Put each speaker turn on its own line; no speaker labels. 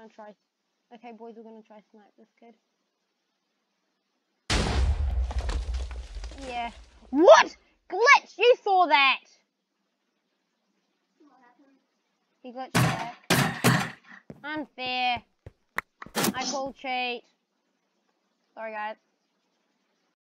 gonna try. Okay, boys, we're gonna try snipe this kid. Yeah. What? Glitch! You saw that! He glitched back. Unfair. I call cheat. Sorry, guys.